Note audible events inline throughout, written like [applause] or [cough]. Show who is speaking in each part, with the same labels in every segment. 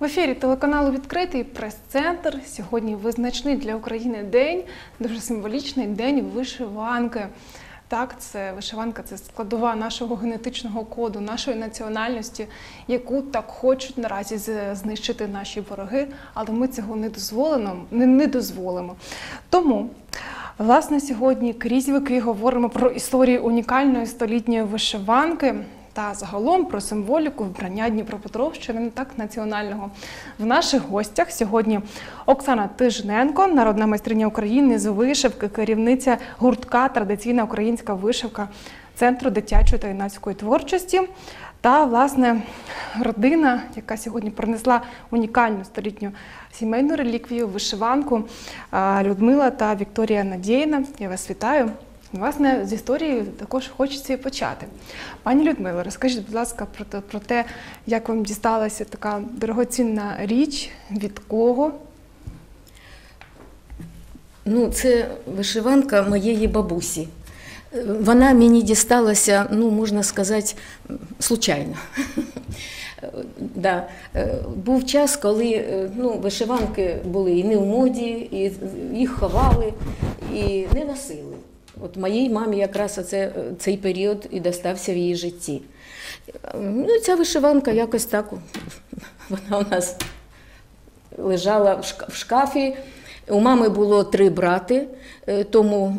Speaker 1: В ефірі телеканалу Відкритий прес-центр. Сьогодні визначний для України день, дуже символічний день вишиванки. Так, це вишиванка, це складова нашого генетичного коду, нашої національності, яку так хочуть наразі знищити наші вороги, але ми цього не дозволено, не, не дозволимо. Тому, власне, сьогодні крізь віки говоримо про історію унікальної столітньої вишиванки та загалом про символіку вбрання Дніпропетровщини, так національного. В наших гостях сьогодні Оксана Тижненко, народна майстриня України з вишивки, керівниця гуртка Традиційна українська вишивка Центру дитячої та юнацької творчості. Та власне родина, яка сьогодні принесла унікальну столітню сімейну реліквію, вишиванку Людмила та Вікторія Надєїна. Я вас вітаю. Власне, з історії також хочеться і почати. Пані Людмило, розкажіть, будь ласка, про те, про те, як вам дісталася така дорогоцінна річ, від кого?
Speaker 2: Ну, це вишиванка моєї бабусі. Е, Вона мені дісталася, ну, можна сказати, случайно. [laughs] Да. Е, Був час, коли е, ну, вишиванки були і не в моді, і їх ховали, і не носили. От моїй мамі якраз оце, е, цей період і достався в її житті. Е, Ну, ця вишиванка якось так, [laughs] вона у нас лежала в шкафі. У мами було три брати, е, тому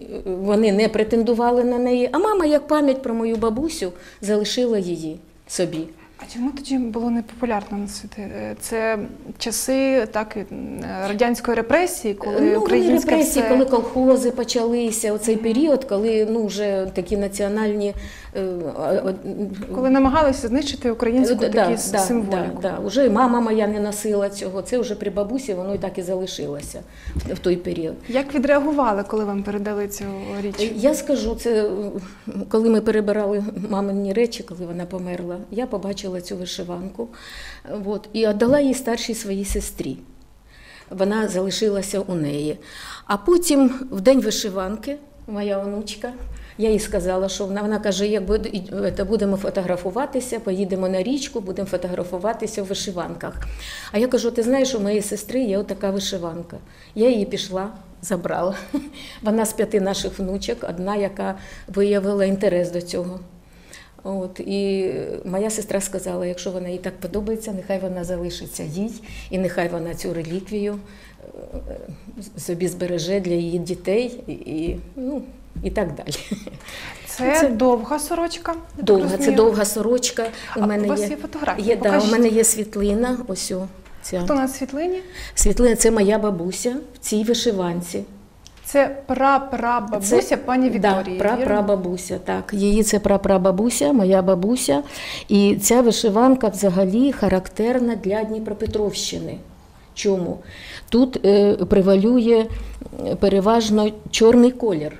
Speaker 2: е, вони не претендували на неї. А мама, як пам'ять про мою бабусю, залишила її собі.
Speaker 1: А чому тоді було непопулярно носити? Е, Це часи так, е, радянської репресії, коли
Speaker 2: ну, вони
Speaker 1: українське
Speaker 2: репресії,
Speaker 1: все...
Speaker 2: коли колхози почалися, оцей період, коли ну, вже такі національні. е,
Speaker 1: коли намагалися знищити українську
Speaker 2: Е,
Speaker 1: такі
Speaker 2: да, да,
Speaker 1: символіку.
Speaker 2: Да, да. Уже мама моя не носила цього. Це вже при бабусі воно і так і залишилося в той період.
Speaker 1: Як відреагували, коли вам передали цю річ?
Speaker 2: Я скажу, це е, коли ми перебирали мамині речі, коли вона померла, я побачила цю вишиванку от, і віддала її старшій своїй сестрі. Вона залишилася у неї. А потім, в день вишиванки, моя онучка, я їй сказала, що вона, вона каже, як е, будемо фотографуватися, поїдемо на річку, будемо фотографуватися в вишиванках. А я кажу, ти знаєш, у моєї сестри є отака вишиванка. Я її пішла, забрала. [laughs] Вона з п'яти наших внучок, одна, яка виявила інтерес до цього. От, і моя сестра сказала, якщо вона їй так подобається, нехай вона залишиться їй, і нехай вона цю реліквію е, собі збереже для її дітей і, ну, і так далі.
Speaker 1: Це,
Speaker 2: Це-
Speaker 1: довга сорочка.
Speaker 2: Довга, це довга сорочка. У
Speaker 1: А
Speaker 2: мене
Speaker 1: у вас
Speaker 2: є,
Speaker 1: є фотографії?
Speaker 2: Є, да, у мене є світлина. Ось о, ця.
Speaker 1: Хто на світлині?
Speaker 2: Світлина це моя бабуся в цій вишиванці.
Speaker 1: Це прапрабабуся
Speaker 2: Це-
Speaker 1: пані Вікторії.
Speaker 2: Да, прапрабабуся, так. Її це прапрабабуся, моя бабуся. І ця вишиванка взагалі характерна для Дніпропетровщини. Чому? Тут е, превалює переважно чорний колір,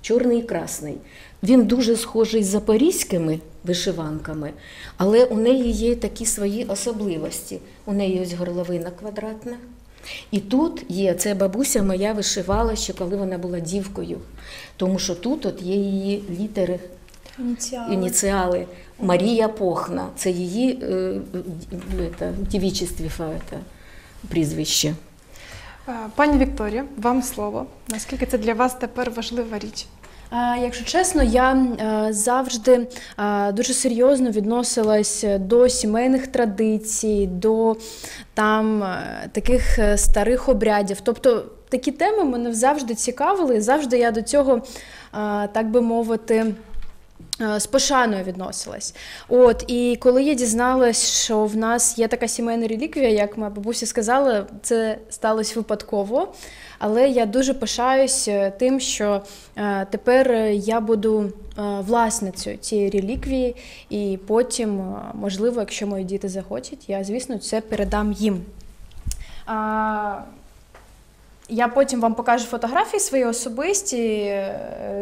Speaker 2: чорний і красний. Він дуже схожий з запорізькими вишиванками, але у неї є такі свої особливості. У неї ось горловина квадратна. І тут є, це бабуся моя вишивала ще коли вона була дівкою, тому що тут от є її літери,
Speaker 3: Ініціали.
Speaker 2: ініціали. Марія Похна, це її е, е, это, дівічестві фа- прізвище.
Speaker 1: Е, Пані Вікторія, вам слово. Наскільки це для вас тепер важлива річ?
Speaker 3: Якщо чесно, я е, завжди е, дуже серйозно відносилась до сімейних традицій, до там е, таких е, старих обрядів. Тобто такі теми мене завжди цікавили, і завжди я до цього, е, так би мовити. е, З пошаною відносилась. От і коли я дізналась, що в нас є така сімейна реліквія, як моя бабуся сказала, це сталося випадково. Але я дуже пишаюсь е, тим, що е, тепер е, я буду власницею цієї реліквії, і потім, можливо, якщо мої діти захочуть, я, звісно, це передам їм. Я потім вам покажу фотографії свої особисті,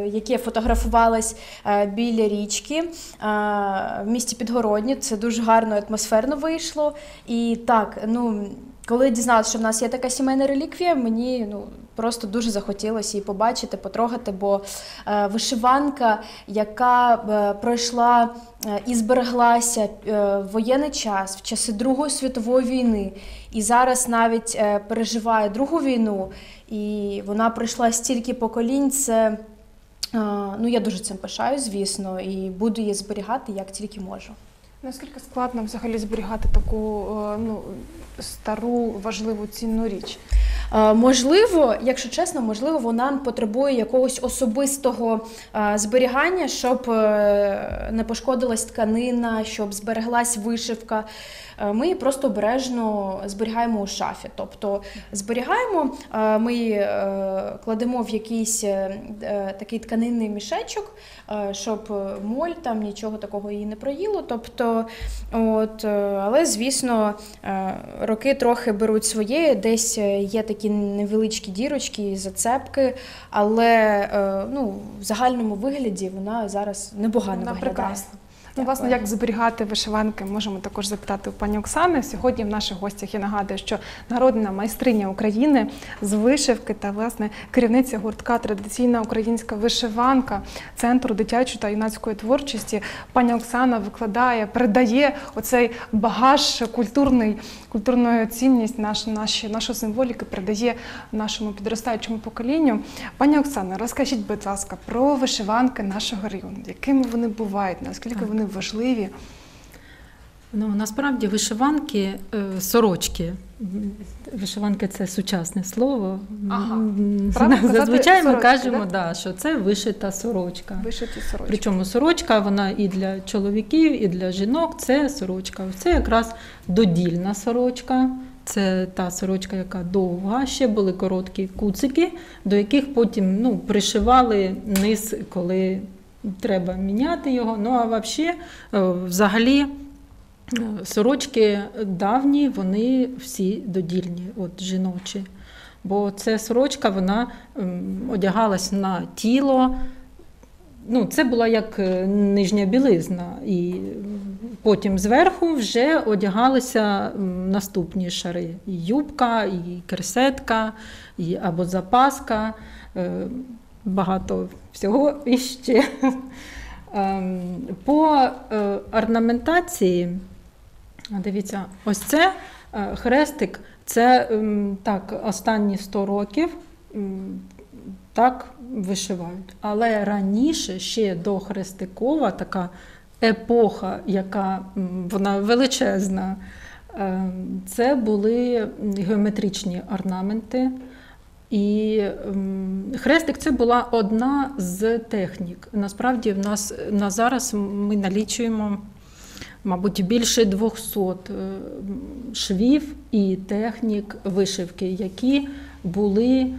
Speaker 3: які я фотографувалась біля річки в місті Підгородні. Це дуже гарно атмосферно вийшло. І так, ну коли дізналася, що в нас є така сімейна реліквія, мені ну просто дуже захотілося її побачити, потрогати, бо е, вишиванка, яка е, пройшла е, і збереглася е, в воєнний час, в часи Другої світової війни, і зараз навіть е, переживає Другу війну, і вона пройшла стільки поколінь. Це е, ну я дуже цим пишаю, звісно, і буду її зберігати як тільки можу.
Speaker 1: Наскільки складно взагалі зберігати таку е, ну, стару важливу цінну річ?
Speaker 3: Е, Можливо, якщо чесно, можливо, вона потребує якогось особистого е, зберігання, щоб не пошкодилась тканина, щоб збереглась вишивка. Е, Ми її просто обережно зберігаємо у шафі. Тобто зберігаємо, е, ми її е, кладемо в якийсь такий тканинний мішечок, щоб моль там нічого такого її не проїло. Тобто, от, але звісно, роки трохи беруть своє, десь є такі невеличкі дірочки, зацепки, але ну, в загальному вигляді вона зараз непогано
Speaker 1: Вона
Speaker 3: виглядає.
Speaker 1: прекрасна. Ну, власне, як зберігати вишиванки, можемо також запитати у пані Оксани. Сьогодні в наших гостях я нагадую, що народна майстриня України з вишивки та власне керівниця гуртка Традиційна українська вишиванка центру дитячої та юнацької творчості. Пані Оксана викладає, передає оцей багаж культурний, культурну цінність, наш, наші, нашу символіки передає нашому підростаючому поколінню. Пані Оксана, розкажіть, будь ласка, про вишиванки нашого району, якими вони бувають, наскільки
Speaker 4: Так.
Speaker 1: Вони важливі.
Speaker 4: Ну, насправді вишиванки, е, сорочки. Вишиванки це сучасне слово.
Speaker 1: Ага. Правильно
Speaker 4: Зазвичай ми
Speaker 1: сорочки,
Speaker 4: кажемо,
Speaker 1: да?
Speaker 4: да, що це вишита сорочка.
Speaker 1: Вишиті сорочки.
Speaker 4: Причому сорочка вона і для чоловіків, і для жінок це сорочка. Це якраз додільна сорочка. Це та сорочка, яка довга, ще були короткі куцики, до яких потім ну, пришивали низ, коли треба міняти його. Ну а взагалі, взагалі, е, сорочки давні, вони всі додільні, от жіночі. Бо це сорочка, вона одягалась на тіло, ну, це була як е, нижня білизна, і потім зверху вже одягалися наступні шари: і юбка, і керсетка, і, або запаска, е, багато всього іще. Ем, По е, орнаментації, дивіться, ось це е, хрестик, це ем, так, останні 100 років. Так вишивають. Але раніше, ще до Хрестикова, така епоха, яка вона величезна, е, це були геометричні орнаменти. І ем, хрестик це була одна з технік. Насправді, в нас на зараз ми налічуємо, мабуть, більше 200 е, швів і технік вишивки, які були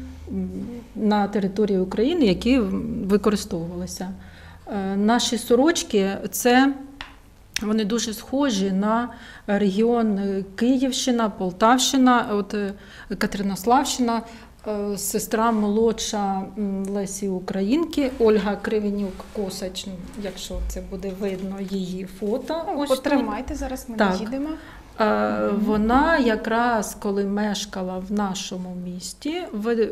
Speaker 4: на території України, які використовувалися. Е, Наші сорочки це вони дуже схожі на регіон е, Київщина, Полтавщина, от Катеринославщина, сестра молодша Лесі Українки, Ольга Кривенюк Косач, ну, якщо це буде видно її фото.
Speaker 1: Ну,
Speaker 4: ось тут.
Speaker 1: Потримайте, зараз ми
Speaker 4: Так.
Speaker 1: їдемо.
Speaker 4: Е, Вона якраз коли мешкала в нашому місті, в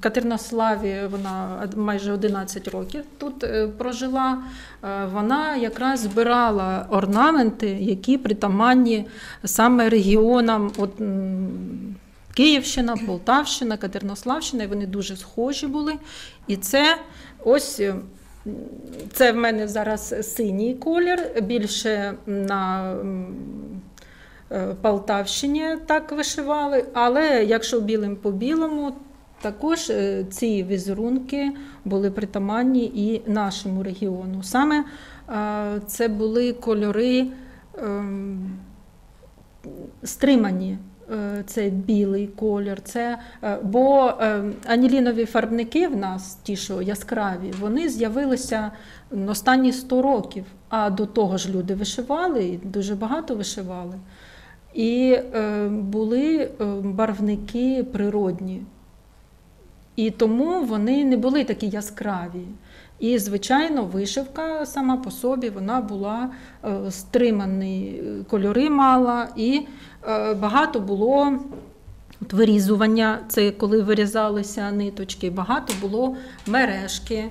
Speaker 4: Катеринославі, вона майже 11 років тут е, прожила. е, Вона якраз збирала орнаменти, які притаманні саме регіонам. От, Київщина, Полтавщина, Катеринославщина, і вони дуже схожі були. І це ось е, це в мене зараз синій колір, більше на е, Полтавщині так вишивали, але якщо білим по білому, також е, ці візерунки були притаманні і нашому регіону. Саме це були кольори ем, стримані. Е, Це білий колір, це е, бо е, анілінові фарбники в нас, ті, що яскраві, вони з'явилися останні 100 років. А до того ж люди вишивали, і дуже багато вишивали. І були барвники природні. І тому вони не були такі яскраві. І, звичайно, вишивка сама по собі вона була е, стримані е, кольори мала, і е, багато було От вирізування, це коли вирізалися ниточки, багато було мережки.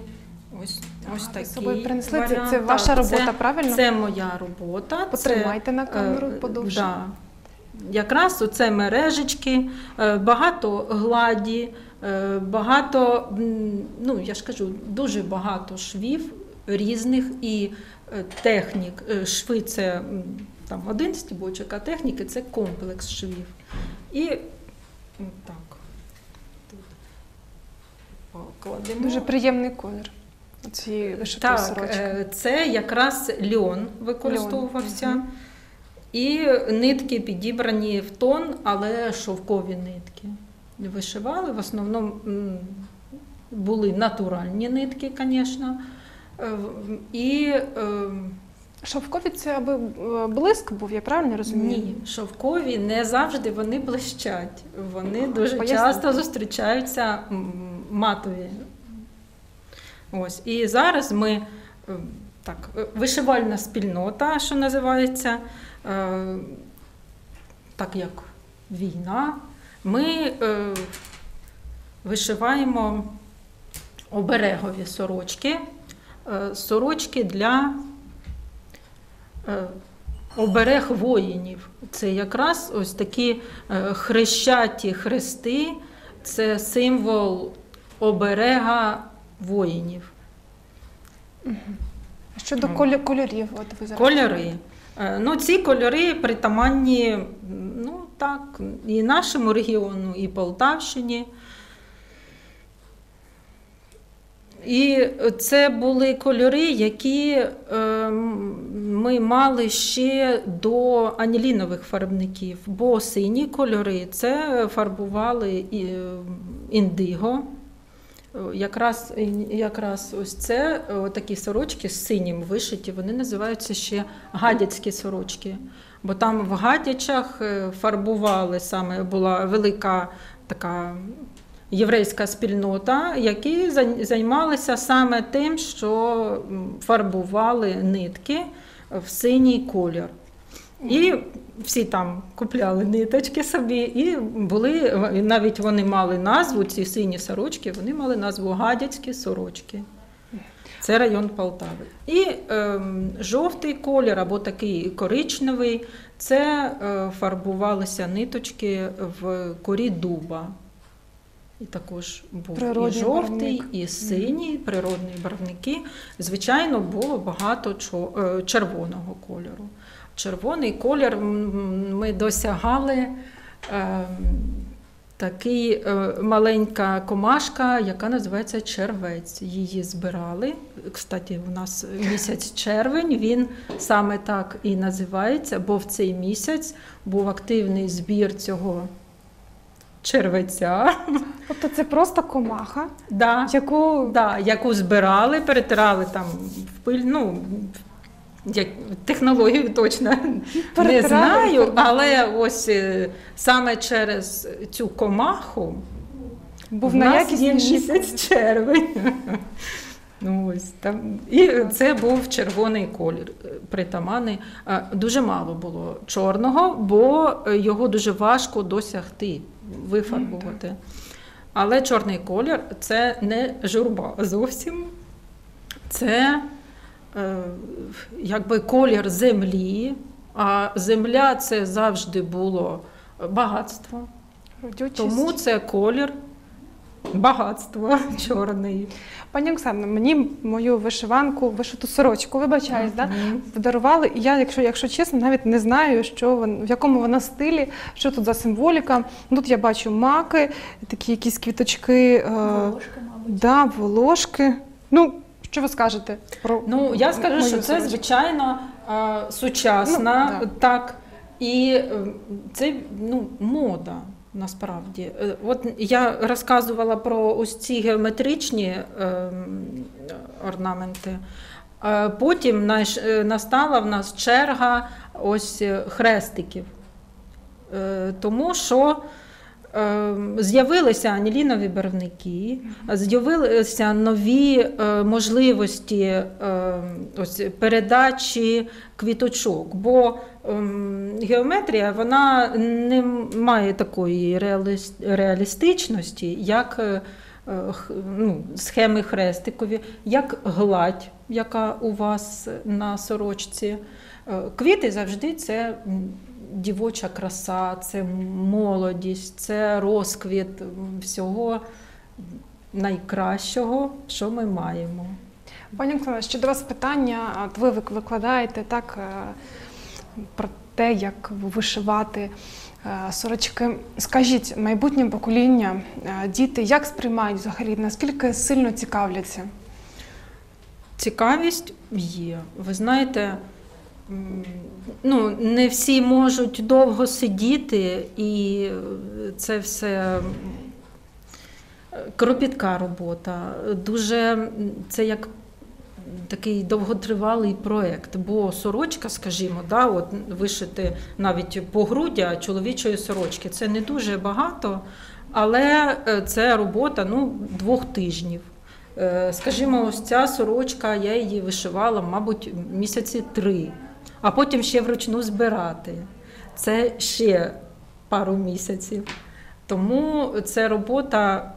Speaker 4: Ось, ось
Speaker 1: ви собою принесли. Це-
Speaker 4: варіант.
Speaker 1: це ваша
Speaker 4: Так,
Speaker 1: робота,
Speaker 4: це,
Speaker 1: правильно?
Speaker 4: Це моя робота.
Speaker 1: Потримайте
Speaker 4: це,
Speaker 1: на камеру подовше.
Speaker 4: Да. Якраз оце мережечки, багато гладі, багато, ну я ж кажу, дуже багато швів різних і е, технік. Е, Шви це там один стібочок, а техніки це комплекс швів. І так. Тут покладемо.
Speaker 1: Дуже приємний колір цієї
Speaker 4: Так,
Speaker 1: сорочки.
Speaker 4: е, це якраз льон використовувався.
Speaker 1: Мгм.
Speaker 4: І нитки підібрані в тон, але шовкові нитки. Вишивали. В основному були натуральні нитки, звісно. Е, І е,
Speaker 1: Шовкові це аби е, блиск був, я правильно розумію?
Speaker 4: ні, шовкові не завжди вони блищать. Вони дуже
Speaker 1: Поясніть.
Speaker 4: часто зустрічаються матові. Ось. І зараз ми так, вишивальна спільнота, що називається, так як війна, ми е, вишиваємо оберегові сорочки, е, сорочки для е, оберег воїнів. Це якраз ось такі е, хрещаті хрести, це символ оберега воїнів.
Speaker 1: Щодо
Speaker 4: Ну.
Speaker 1: кольорів, от ви зараз.
Speaker 4: Кольори. Е, Ну, ці кольори притаманні, так, і нашому регіону, і Полтавщині. І це були кольори, які е, ми мали ще до анілінових фарбників, бо сині кольори це фарбували і, е, індиго. Якраз, якраз ось це е, такі сорочки з синім вишиті, вони називаються ще гадяцькі сорочки. Бо там в гадячах е, фарбували саме була велика така єврейська спільнота, які займалися саме тим, що фарбували нитки в синій колір. І всі там купляли ниточки собі, і були навіть вони мали назву, ці сині сорочки, вони мали назву гадяцькі сорочки. Це район Полтави. І ем, жовтий колір або такий коричневий це е, фарбувалися ниточки в корі дуба. І також був
Speaker 1: Природний
Speaker 4: і жовтий,
Speaker 1: барвник.
Speaker 4: і синій, природні барвники. Звичайно, було багато е, червоного кольору. Червоний колір ми досягали е, такий е, маленька комашка, яка називається червець. Її збирали. Кстати, у нас місяць червень, він саме так і називається, бо в цей місяць був активний збір цього червеця.
Speaker 1: Тобто це просто комаха,
Speaker 4: Да.
Speaker 1: яку
Speaker 4: Да, яку збирали, перетирали там в пиль. Ну, як, технологію точно не знаю, але ось е, саме через цю комаху
Speaker 1: був
Speaker 4: в нас місяць червень. Ну, ось, там. І це був червоний колір е, притаманний. Е, Дуже мало було чорного, бо його дуже важко досягти, вифарбувати. Але чорний колір це не журба зовсім. Це якби колір землі. А земля це завжди було багатство.
Speaker 1: Родючість.
Speaker 4: Тому це колір багатства [laughs] чорний.
Speaker 1: Пані Оксана, мені мою вишиванку, вишиту сорочку, вибачаюсь, да? Подарували. І я, якщо, якщо чесно, навіть не знаю, що вон- в якому вона стилі, що тут за символіка. Тут я бачу маки, такі якісь квіточки, е, да, волошки. Ну, що ви скажете про
Speaker 4: Ну, я скажу, що це
Speaker 1: сорочку?
Speaker 4: звичайно е, сучасна,
Speaker 1: Ну, да.
Speaker 4: так, і е, це ну, мода. Насправді, Е, от я розказувала про ось ці геометричні ем, орнаменти. Е, Потім е, настала в нас черга ось е, хрестиків. Е, Тому що е, з'явилися анілінові барвники, з'явилися нові е, можливості е, ось, передачі квіточок, бо ем, геометрія вона не має такої реалістичності, як е, ну, схеми хрестикові, як гладь, яка у вас на сорочці. Квіти завжди це дівоча краса, це молодість, це розквіт всього найкращого, що ми маємо.
Speaker 1: Пані Оксана, ще до вас питання. От ви викладаєте так е, про те, як вишивати е, сорочки. Скажіть, майбутнє покоління, е, діти, як сприймають взагалі, наскільки сильно цікавляться?
Speaker 4: Цікавість є. Ви знаєте, ну, не всі можуть довго сидіти, і це все кропітка робота. Дуже це як такий довготривалий проєкт, бо сорочка, скажімо, да, от вишити навіть по грудя чоловічої сорочки це не дуже багато, але е, це робота ну, двох тижнів. Е, Скажімо, ось ця сорочка, я її вишивала, мабуть, місяці три, а потім ще вручну збирати. Це ще пару місяців. Тому це робота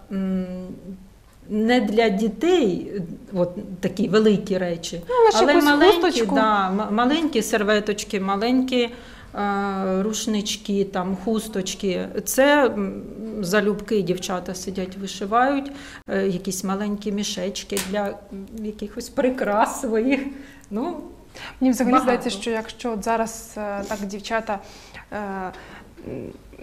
Speaker 4: не для дітей, от такі великі речі,
Speaker 1: Ну,
Speaker 4: але маленькі, да, маленькі серветочки, маленькі е, рушнички, там, хусточки. Це залюбки дівчата сидять, вишивають е, якісь маленькі мішечки для якихось прикрас своїх. Ну,
Speaker 1: Мені взагалі
Speaker 4: Багато.
Speaker 1: здається, що якщо от зараз е, так дівчата, е,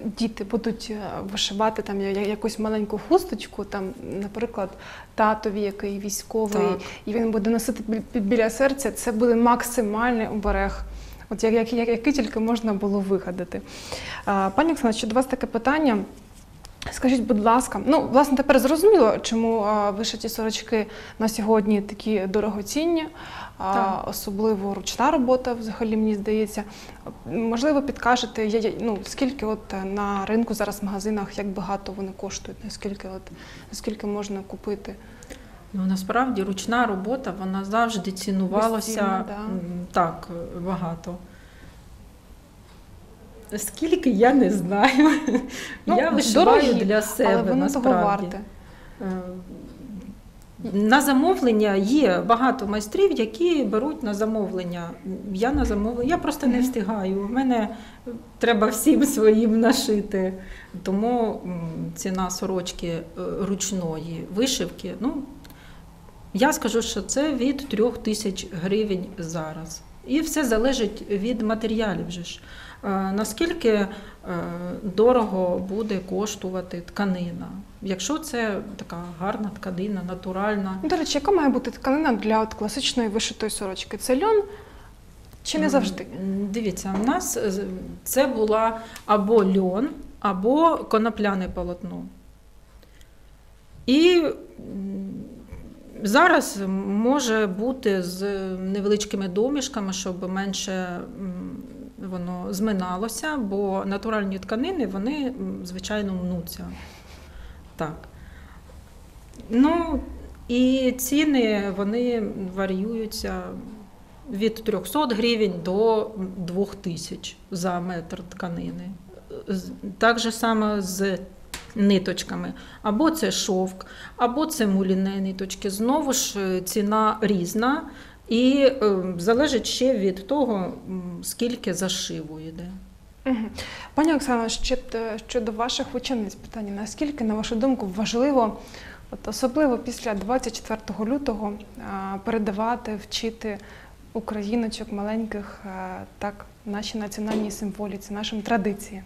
Speaker 1: діти будуть е, вишивати там якусь маленьку хусточку, там, наприклад, татові, який військовий,
Speaker 4: Так.
Speaker 1: і він буде носити бі- біля серця, це буде максимальний оберег. От як, як, як, який тільки можна було вигадати. А, Пані Оксана, ще до вас таке питання. Скажіть, будь ласка, ну власне тепер зрозуміло, чому а, вишиті сорочки на сьогодні такі дорогоцінні, а, особливо ручна робота, взагалі мені здається. Можливо, підкажете, я- я- ну, скільки от е, на ринку зараз в магазинах, як багато вони коштують, наскільки от наскільки можна купити?
Speaker 4: Ну, насправді ручна робота вона завжди цінувалася
Speaker 1: Безцінна, да.
Speaker 4: так багато. Скільки я не знаю.
Speaker 1: Ну,
Speaker 4: я вишиваю
Speaker 1: дорогі,
Speaker 4: для себе.
Speaker 1: Але воно
Speaker 4: насправді.
Speaker 1: того варте.
Speaker 4: На замовлення є багато майстрів, які беруть на замовлення. Я на замовлення, я просто не встигаю. У мене треба всім своїм нашити. Тому ціна сорочки е, ручної вишивки, ну, я скажу, що це від трьох тисяч гривень зараз. І все залежить від матеріалів. Же ж. Е, Наскільки е, дорого буде коштувати тканина? Якщо це така гарна тканина, натуральна,
Speaker 1: Ну, До речі, яка має бути тканина для от класичної вишитої сорочки? Це льон чи не завжди?
Speaker 4: Дивіться, у нас е, це була або льон, або конопляне полотно. І зараз може бути з невеличкими домішками, щоб менше воно зминалося, бо натуральні тканини, вони, звичайно, мнуться. Так. Ну, і ціни вони варіюються від 300 гривень до 2000 за метр тканини. Так же само з ниточками. Або це шовк, або це муліне ниточки. Знову ж е, ціна різна. І е, залежить ще від того, скільки зашиву йде.
Speaker 1: Пані Оксано, ще е, щодо ваших учениць питання. Наскільки, на вашу думку, важливо, от особливо після 24 лютого, передавати, вчити україночок маленьких е, так, нашій національній символіці, нашим традиціям?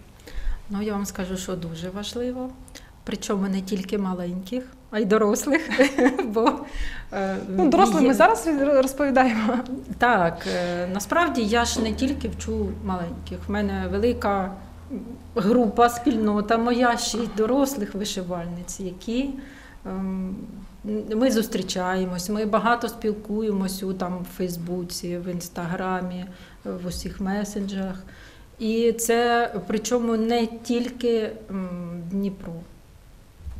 Speaker 4: Ну, я вам скажу, що дуже важливо. Причому не тільки маленьких, а й дорослих. [laughs] Бо, е,
Speaker 1: Ну, дорослим
Speaker 4: є-
Speaker 1: ми зараз розповідаємо.
Speaker 4: Так, е, насправді я ж не тільки вчу маленьких. В мене велика група, спільнота моя, шість дорослих вишивальниць, які ем, ми зустрічаємось, ми багато спілкуємось у там в Фейсбуці, в Інстаграмі, в усіх месенджерах. І це причому не тільки Дніпро.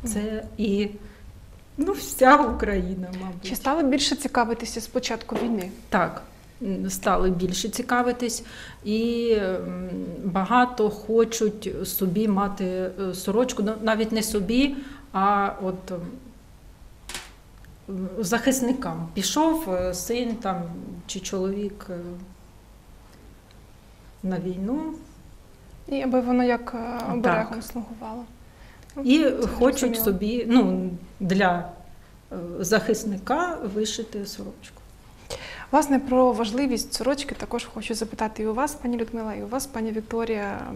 Speaker 4: Це і ну, вся Україна, мабуть.
Speaker 1: Чи стали більше цікавитися з початку війни?
Speaker 4: Так, стали більше цікавитись, і багато хочуть собі мати е, сорочку, ну, навіть не собі, а от захисникам. Пішов е, син там чи чоловік е, на війну,
Speaker 1: І аби воно як оберегом
Speaker 4: Так.
Speaker 1: слугувало.
Speaker 4: І
Speaker 1: Це
Speaker 4: хочуть собі ну, для е, захисника вишити сорочку.
Speaker 1: Власне, про важливість сорочки також хочу запитати і у вас, пані Людмила, і у вас, пані Вікторія.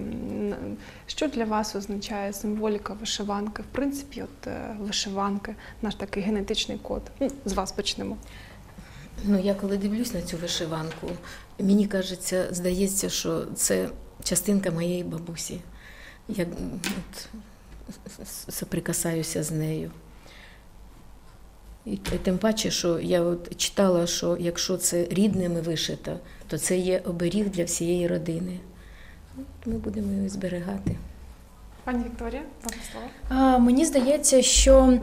Speaker 1: Що для вас означає символіка вишиванки? В принципі, от е, вишиванки, наш такий генетичний код. Ну, з вас почнемо.
Speaker 2: Ну, я коли дивлюсь на цю вишиванку, мені кажеться, здається, що це частинка моєї бабусі. Я от, соприкасаюся з нею. І тим паче, що я от читала, що якщо це рідними вишито, то це є оберіг для всієї родини. От Ми будемо її зберігати.
Speaker 1: Пані Вікторія, вам слово.
Speaker 3: Мені здається, що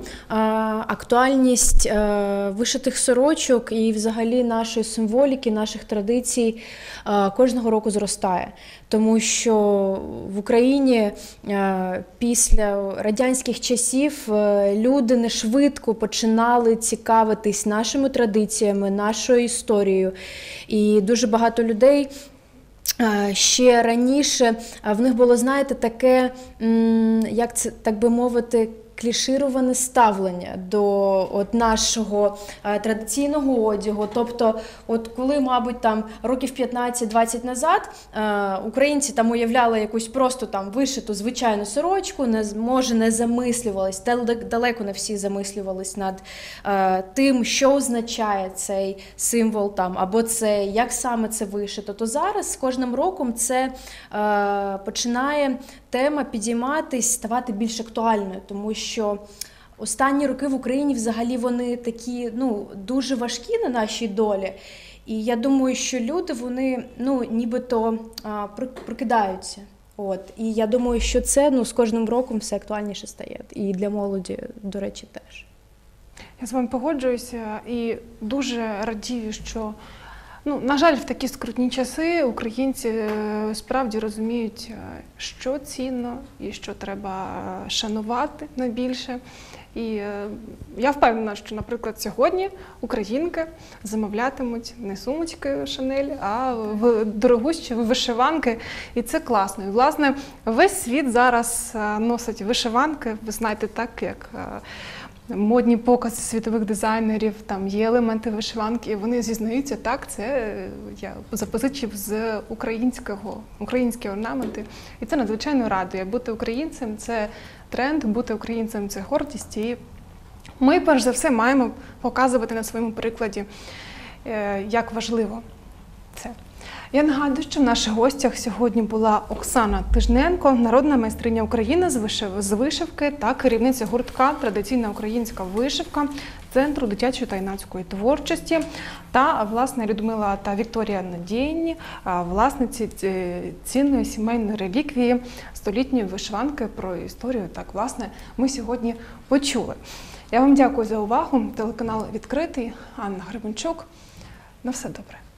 Speaker 3: актуальність е, вишитих сорочок і взагалі нашої символіки, наших традицій е, кожного року зростає. Тому що в Україні е, після радянських часів люди не швидко починали цікавитись нашими традиціями, нашою історією. І дуже багато людей Ще раніше в них було, знаєте, таке, як це так би мовити, клішироване ставлення до от нашого е, традиційного одягу. Тобто, от коли, мабуть, там років 15-20 назад е, українці там уявляли якусь просто там вишиту звичайну сорочку, не може не замислювались, далеко не всі замислювались над е, тим, що означає цей символ там, або це як саме це вишито, то зараз з кожним роком це починає тема підійматись, ставати більш актуальною, тому що. Останні роки в Україні взагалі вони такі ну дуже важкі на нашій долі. І я думаю, що люди вони ну нібито а, прокидаються. От і я думаю, що це ну з кожним роком все актуальніше стає. І для молоді, до речі, теж.
Speaker 1: Я з вами погоджуюся і дуже радію, що ну, на жаль, в такі скрутні часи українці е, справді розуміють, е, що цінно і що треба шанувати найбільше. І е, я впевнена, що, наприклад, сьогодні українки замовлятимуть не сумочки Шанель, а дорогущі вишиванки. І це класно. І, власне, весь світ зараз носить вишиванки. Ви знаєте, так як. Модні покази світових дизайнерів, там є елементи вишиванки, і вони зізнаються, так, це е, я запозичив з українського, українські орнаменти. І це надзвичайно радує. Бути українцем це тренд, бути українцем це гордість. І ми, перш за все, маємо показувати на своєму прикладі, е, як важливо. Я нагадую, що в наших гостях сьогодні була Оксана Тижненко, народна майстриня України з вишивки та керівниця гуртка Традиційна українська вишивка Центру дитячої та юнацької творчості та власне Людмила та Вікторія Надійні, власниці цінної сімейної реліквії столітньої вишиванки про історію. Так, власне, ми сьогодні почули. Я вам дякую за увагу. Телеканал відкритий. Анна Гребенчук. На все добре.